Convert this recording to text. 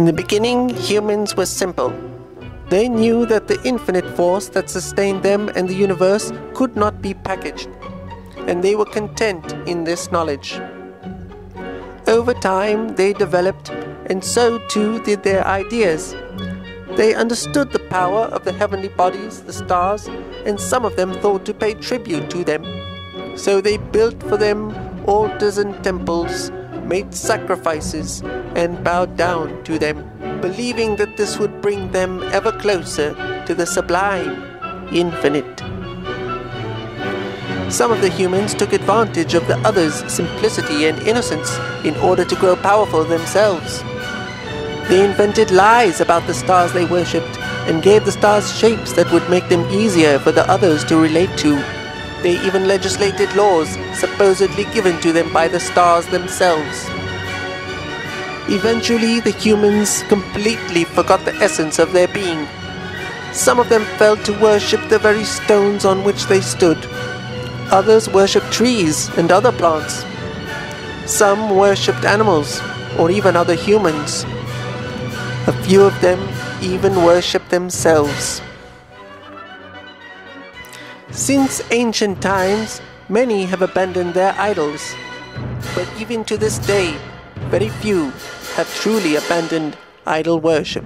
In the beginning, humans were simple. They knew that the infinite force that sustained them and the universe could not be packaged, and they were content in this knowledge. Over time, they developed, and so too did their ideas. They understood the power of the heavenly bodies, the stars, and some of them thought to pay tribute to them. So they built for them altars and temples, made sacrifices, and bowed down to them, believing that this would bring them ever closer to the sublime, infinite. Some of the humans took advantage of the others' simplicity and innocence in order to grow powerful themselves. They invented lies about the stars they worshipped and gave the stars shapes that would make them easier for the others to relate to. They even legislated laws supposedly given to them by the stars themselves. Eventually, the humans completely forgot the essence of their being. Some of them fell to worship the very stones on which they stood. Others worshipped trees and other plants. Some worshipped animals or even other humans. A few of them even worshipped themselves. Since ancient times, many have abandoned their idols. But even to this day, very few have truly abandoned idol worship.